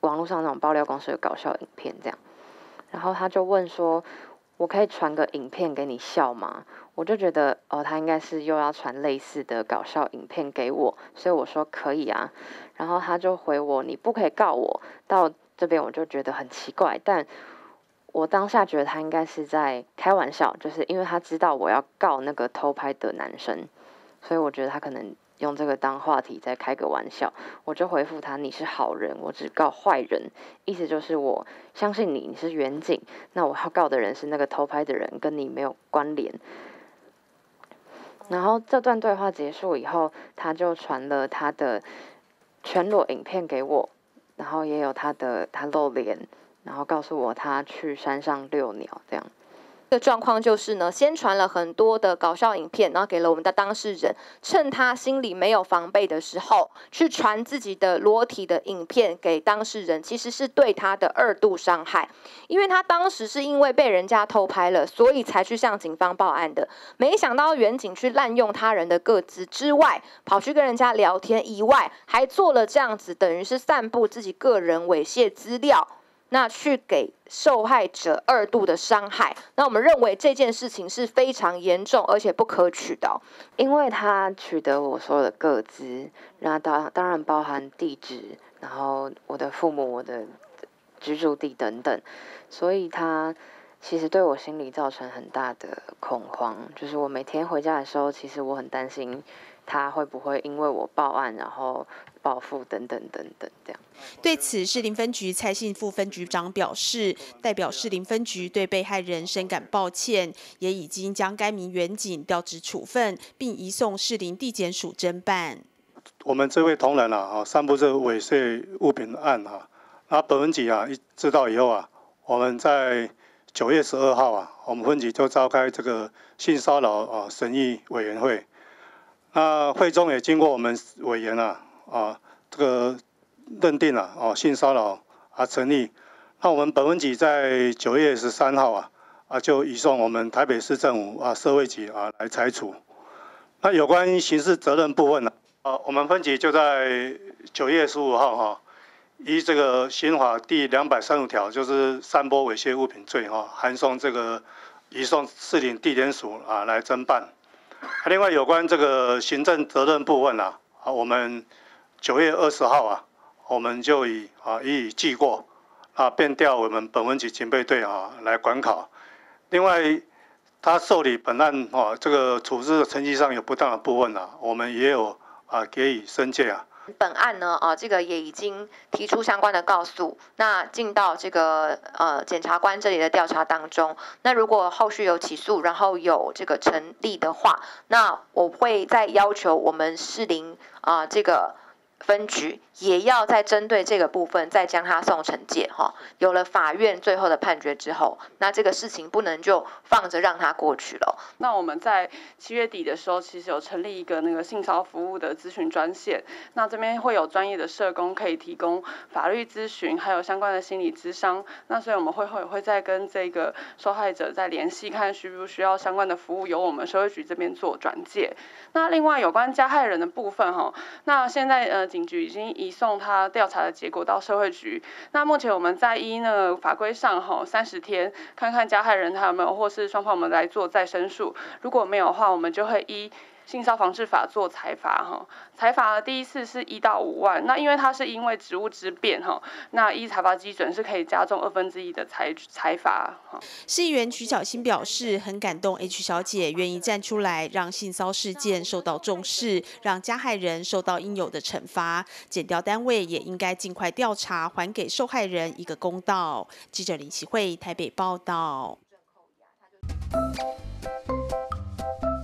网络上那种爆料公司的搞笑影片，这样，然后他就问说：“我可以传个影片给你笑吗？”我就觉得哦，他应该是又要传类似的搞笑影片给我，所以我说可以啊。然后他就回我：“你不可以告我。”到这边我就觉得很奇怪，但我当下觉得他应该是在开玩笑，就是因为他知道我要告那个偷拍的男生，所以我觉得他可能。用这个当话题再开个玩笑，我就回复他：“你是好人，我只告坏人。”意思就是我相信你，你是远景，那我要告的人是那个偷拍的人，跟你没有关联。然后这段对话结束以后，他就传了他的全裸影片给我，然后也有他的他露脸，然后告诉我他去山上遛鸟这样。的状况就是呢，先传了很多的搞笑影片，然后给了我们的当事人，趁他心里没有防备的时候，去传自己的裸体的影片给当事人，其实是对他的二度伤害，因为他当时是因为被人家偷拍了，所以才去向警方报案的。没想到远警去滥用他人的个资之外，跑去跟人家聊天以外，还做了这样子，等于是散布自己个人猥亵资料。那去给受害者二度的伤害，那我们认为这件事情是非常严重而且不可取的，因为他取得我所有的个资，那当当然包含地址，然后我的父母、我的居住地等等，所以他其实对我心里造成很大的恐慌，就是我每天回家的时候，其实我很担心。他会不会因为我报案，然后报复等等等等这样？对此，士林分局蔡姓副分局长表示，代表士林分局对被害人深感抱歉，也已经将该名员警调职处分，并移送士林地检署侦办。我们这位同仁啊，啊，散布这猥亵物品案啊，那本分局啊，一知道以后啊，我们在九月十二号啊，我们分局就召开这个性骚扰啊审议委员会。那会中也经过我们委员啊啊这个认定了哦性骚扰啊成立。那我们本文局在九月十三号啊啊，就移送我们台北市政府啊社会局啊来裁处。那有关刑事责任部分呢，啊，我们分局就在九月十五号哈，依这个刑法第两百三十条，就是散播猥亵物品罪哈，函送这个移送市领地检署啊来侦办。[laughs] 另外有关这个行政责任部分啊，啊，我们九月二十号啊，我们就已啊予以记过。啊，便调我们本文局警备队啊来管考。另外，他受理本案啊这个处置的成绩上有不当的部分啊，我们也有啊给予申诫啊。本案呢啊这个也已经提出相关的告诉，那进到这个呃检察官这里的调查当中。那如果后续有起诉，然后有这个成立的话，那我会再要求我们士林啊这个。分局也要再针对这个部分再将他送惩戒哈。有了法院最后的判决之后，那这个事情不能就放着让他过去了。那我们在七月底的时候，其实有成立一个那个性骚服务的咨询专线。那这边会有专业的社工可以提供法律咨询，还有相关的心理咨商。那所以我们会会会再跟这个受害者再联系，看需不需要相关的服务，由我们社会局这边做转介。那另外有关加害人的部分哈，那现在呃。警局已经移送他调查的结果到社会局。那目前我们在依呢法规上，吼，三十天看看加害人他有没有，或是双方我们来做再申诉。如果没有的话，我们就会依。性骚防治法做裁罚哈，裁罚第一次是一到五万，那因为它是因为职务之便哈，那依裁罚基准是可以加重二分之一的裁裁罚哈。市议员曲小新表示，很感动 H 小姐愿意站出来，让性骚事件受到重视，让加害人受到应有的惩罚，检调单位也应该尽快调查，还给受害人一个公道。记者林启慧台北报道。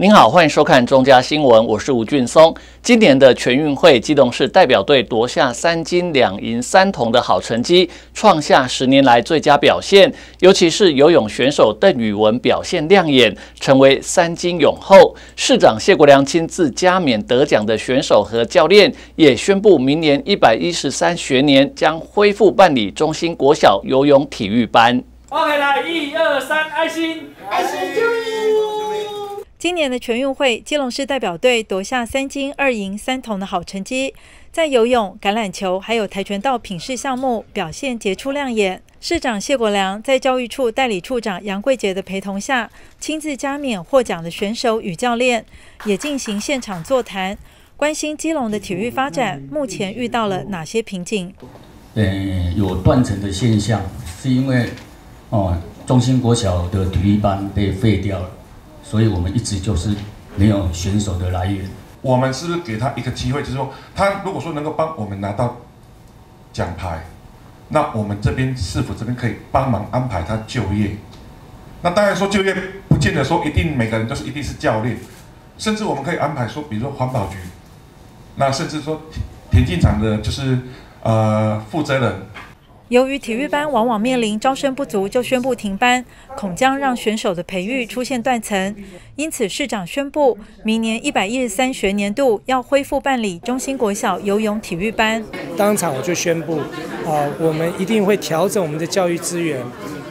您好，欢迎收看中嘉新闻，我是吴俊松。今年的全运会，基隆市代表队夺下三金两银三铜的好成绩，创下十年来最佳表现。尤其是游泳选手邓宇文表现亮眼，成为三金泳后。市长谢国良亲自加冕得奖的选手和教练，也宣布明年一百一十三学年将恢复办理中心国小游泳体育班。OK，来一二三，爱心，爱心注意。今年的全运会，基隆市代表队夺下三金二银三铜的好成绩，在游泳、橄榄球还有跆拳道品试项目表现杰出亮眼。市长谢国良在教育处代理处长杨桂杰的陪同下，亲自加冕获奖的选手与教练，也进行现场座谈，关心基隆的体育发展目前遇到了哪些瓶颈？呃，有断层的现象，是因为哦，中心国小的体育班被废掉了。所以我们一直就是没有选手的来源。我们是不是给他一个机会，就是说，他如果说能够帮我们拿到奖牌，那我们这边是否这边可以帮忙安排他就业？那当然说就业不见得说一定每个人都是一定是教练，甚至我们可以安排说，比如说环保局，那甚至说田径场的就是呃负责人。由于体育班往往面临招生不足就宣布停班，恐将让选手的培育出现断层，因此市长宣布，明年一百一十三学年度要恢复办理中心国小游泳体育班。当场我就宣布，啊，我们一定会调整我们的教育资源，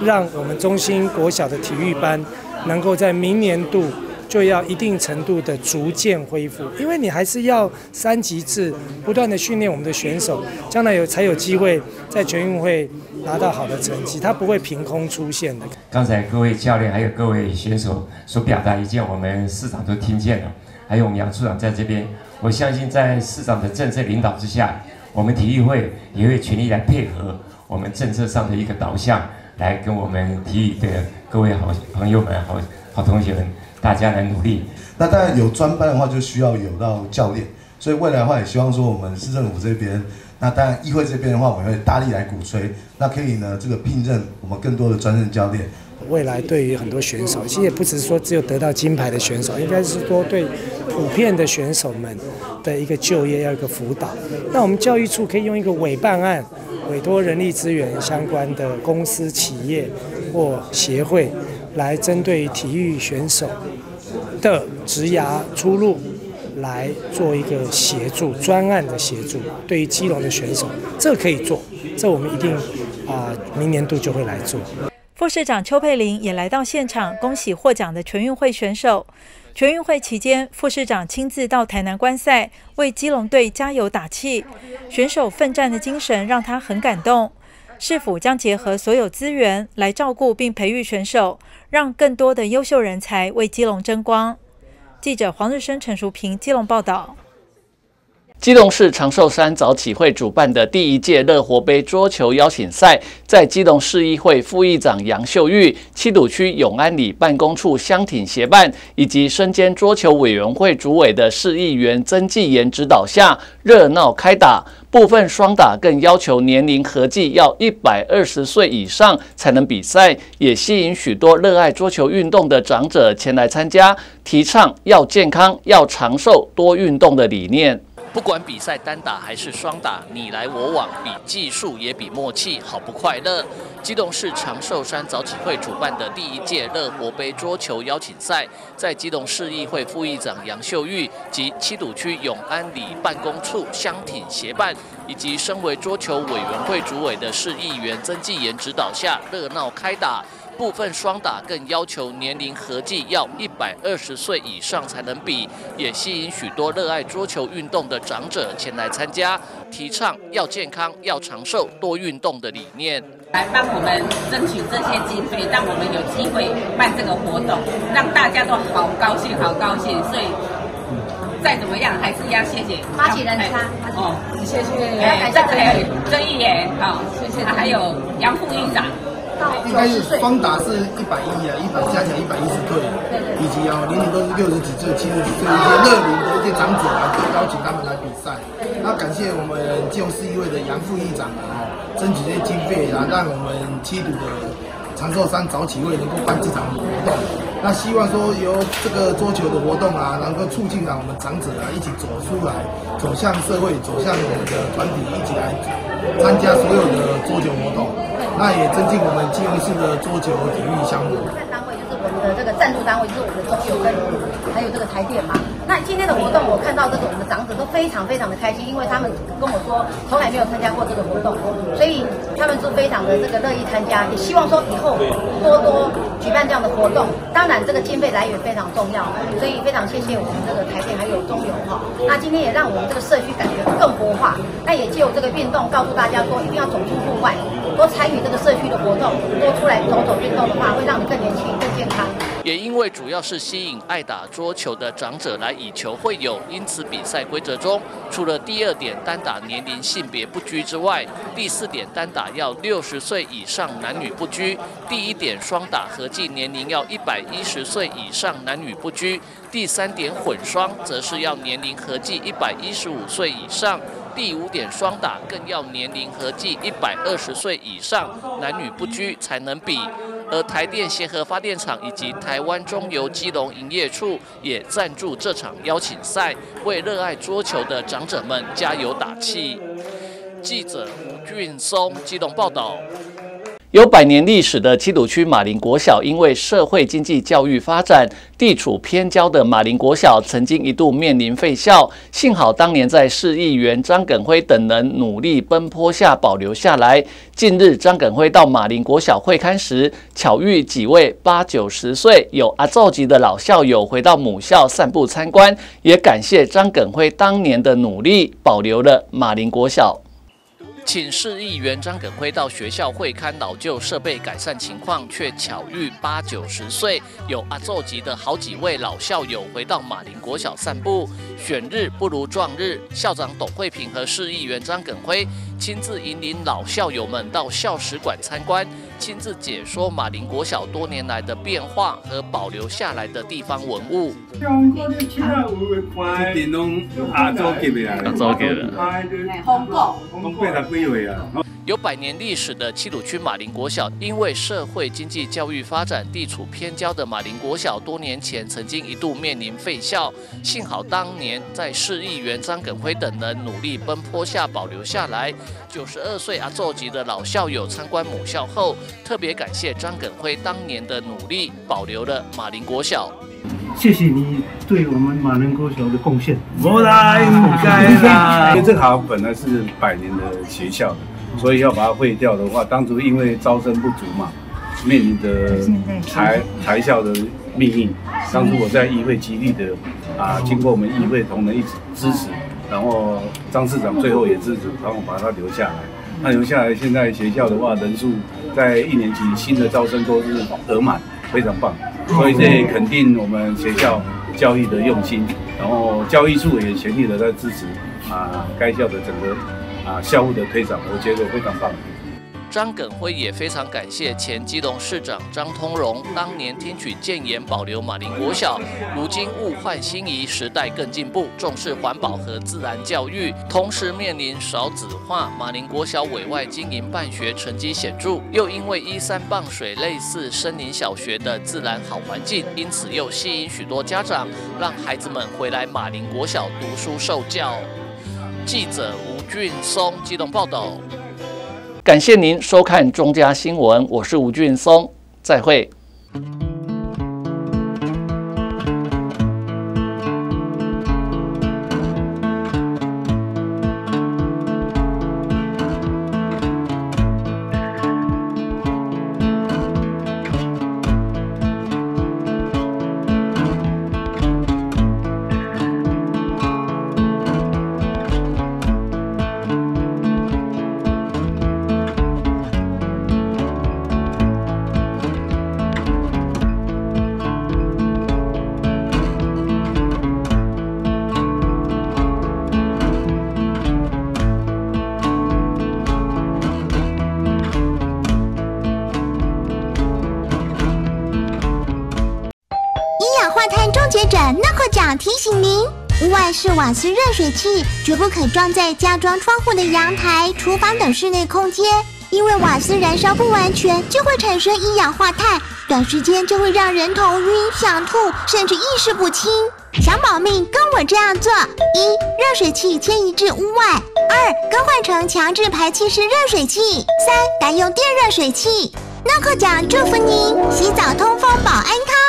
让我们中心国小的体育班能够在明年度就要一定程度的逐渐恢复，因为你还是要三级制不断的训练我们的选手，将来有才有机会在全运会拿到好的成绩，它不会凭空出现的。刚才各位教练还有各位选手所表达意见，我们市长都听见了，还有我们杨处长在这边，我相信在市长的政策领导之下，我们体育会也会全力来配合我们政策上的一个导向。来跟我们体育的各位好朋友们、好好同学们，大家来努力。那当然有专班的话，就需要有到教练。所以未来的话，也希望说我们市政府这边，那当然议会这边的话，我们会大力来鼓吹。那可以呢，这个聘任我们更多的专任教练。未来对于很多选手，其实也不只是说只有得到金牌的选手，应该是说对普遍的选手们的一个就业要一个辅导。那我们教育处可以用一个委办案。委托人力资源相关的公司、企业或协会，来针对体育选手的职涯出路，来做一个协助专案的协助。对于基隆的选手，这可以做，这我们一定啊，明年度就会来做。副市长邱佩玲也来到现场，恭喜获奖的全运会选手。全运会期间，副市长亲自到台南观赛，为基隆队加油打气。选手奋战的精神让他很感动。市府将结合所有资源来照顾并培育选手，让更多的优秀人才为基隆争光。记者黄日升、陈淑平，基隆报道。基隆市长寿山早起会主办的第一届乐活杯桌球邀请赛，在基隆市议会副议长杨秀玉、七堵区永安里办公处相挺协办，以及身兼桌球委员会主委的市议员曾纪言指导下，热闹开打。部分双打更要求年龄合计要一百二十岁以上才能比赛，也吸引许多热爱桌球运动的长者前来参加，提倡要健康、要长寿、多运动的理念。不管比赛单打还是双打，你来我往，比技术也比默契，好不快乐。基隆市长寿山早起会主办的第一届乐活杯桌球邀请赛，在基隆市议会副议长杨秀玉及七堵区永安里办公处相挺协办，以及身为桌球委员会主委的市议员曾纪言指导下，热闹开打。部分双打更要求年龄合计要一百二十岁以上才能比，也吸引许多热爱桌球运动的长者前来参加，提倡要健康、要长寿、多运动的理念，来帮我们争取这些经费，让我们有机会办这个活动，让大家都好高兴、好高兴。所以再怎么样，还是要谢谢发起人他哦，谢谢，哎，这个还有曾议员，好，谢谢，还有杨副院长。应该是方达是一百一啊，一百加起来一百一十对，以及啊年龄都是六十几岁、七十几岁一些乐龄的一些长者来邀请他们来比赛。那感谢我们基隆市议会的杨副议长啊，争取这些经费啊，让我们七堵的长寿山早起会能够办这场活动。那希望说由这个桌球的活动啊，能够促进啊我们长者啊一起走出来，走向社会，走向我们的团体，一起来参加所有的桌球活动。那也增进我们基隆市的桌球体育项目。单位就是我们的这个赞助单位，就是我们的中友跟还有这个台电嘛。那今天的活动，我看到这个我们的长者都非常非常的开心，因为他们跟我说从来没有参加过这个活动，所以他们是非常的这个乐意参加，也希望说以后多多举办这样的活动。当然，这个经费来源非常重要，所以非常谢谢我们这个台电还有中友哈。那今天也让我们这个社区感觉更活化，那也借由这个运动告诉大家说，一定要走出户外。多参与这个社区的活动，多出来走走运动的话，会让你更年轻、更健康。也因为主要是吸引爱打桌球的长者来以球会友，因此比赛规则中，除了第二点单打年龄性别不拘之外，第四点单打要六十岁以上男女不拘，第一点双打合计年龄要一百一十岁以上男女不拘，第三点混双则是要年龄合计一百一十五岁以上。第五点双打更要年龄合计一百二十岁以上，男女不拘才能比。而台电协和发电厂以及台湾中油基隆营业处也赞助这场邀请赛，为热爱桌球的长者们加油打气。记者吴俊松基隆报道。有百年历史的七堵区马林国小，因为社会经济教育发展，地处偏郊的马林国小曾经一度面临废校，幸好当年在市议员张耿辉等人努力奔波下保留下来。近日，张耿辉到马林国小会刊时，巧遇几位八九十岁有阿造级的老校友回到母校散步参观，也感谢张耿辉当年的努力，保留了马林国小。请市议员张耿辉到学校会刊老旧设备改善情况，却巧遇八九十岁有阿奏级的好几位老校友回到马林国小散步。选日不如撞日，校长董惠平和市议员张耿辉亲自引领老校友们到校史馆参观，亲自解说马林国小多年来的变化和保留下来的地方文物。阿祖级的啊，阿祖级的，红八十几岁啊。有百年历史的七堵区马林国小，因为社会经济教育发展，地处偏郊的马林国小，多年前曾经一度面临废校，幸好当年在市议员张耿辉等人努力奔波下保留下来。九十二岁阿奏级的老校友参观母校后，特别感谢张耿辉当年的努力，保留了马林国小。谢谢你对我们马林国小的贡献。不来，不该啦。[laughs] 因为这行本来是百年的学校。所以要把它废掉的话，当初因为招生不足嘛，面临着裁裁校的命运。当初我在议会极力的啊，经过我们议会同仁一直支持，然后张市长最后也支持，帮我把它留下来。那留下来，现在学校的话，人数在一年级新的招生都是额满，非常棒。所以这肯定我们学校教育的用心，然后教育处也全力的在支持啊，该校的整个。啊，校务的推展，我觉得非常棒。张耿辉也非常感谢前基隆市长张通荣，当年听取建言保留马林国小。如今物换星移，时代更进步，重视环保和自然教育，同时面临少子化，马林国小委外经营办学成绩显著，又因为依山傍水，类似森林小学的自然好环境，因此又吸引许多家长，让孩子们回来马林国小读书受教。记者俊松机动报道，感谢您收看中嘉新闻，我是吴俊松，再会。瓦斯热水器绝不可装在加装窗户的阳台、厨房等室内空间，因为瓦斯燃烧不完全就会产生一氧化碳，短时间就会让人头晕、想吐，甚至意识不清。想保命，跟我这样做：一、热水器迁移至屋外；二、更换成强制排气式热水器；三、改用电热水器。诺克奖祝福您，洗澡通风保安康。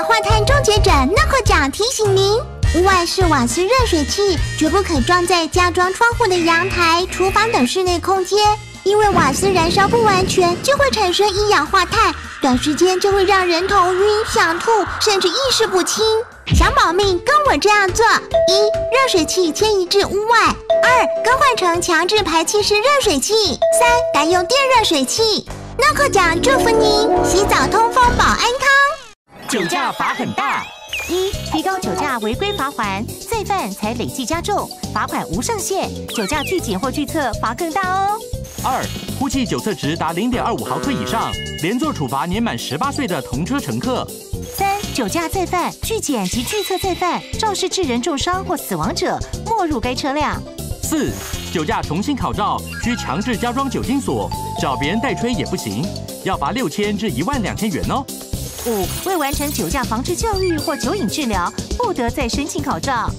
氧化碳终结者 n o c 奖提醒您：屋外式瓦斯热水器绝不可装在加装窗户的阳台、厨房等室内空间，因为瓦斯燃烧不完全，就会产生一氧化碳，短时间就会让人头晕、想吐，甚至意识不清。想保命，跟我这样做：一、热水器迁移至屋外；二、更换成强制排气式热水器；三、改用电热水器。诺克奖祝福您，洗澡通风保安康。酒驾罚很大。一、提高酒驾违规罚还，再犯才累计加重，罚款无上限，酒驾拒检或拒测罚更大哦。二、呼气酒测值达零点二五毫克以上，连坐处罚年满十八岁的同车乘客。三、酒驾再犯、拒检及拒测再犯，肇事致人重伤或死亡者，没入该车辆。四、酒驾重新考照，需强制加装酒精锁，找别人代吹也不行，要罚六千至一万两千元哦。五、未完成酒驾防治教育或酒瘾治疗，不得再申请考照。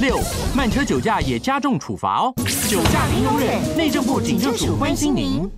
六、慢车酒驾也加重处罚哦。酒驾零容忍，内政部警政署关心您。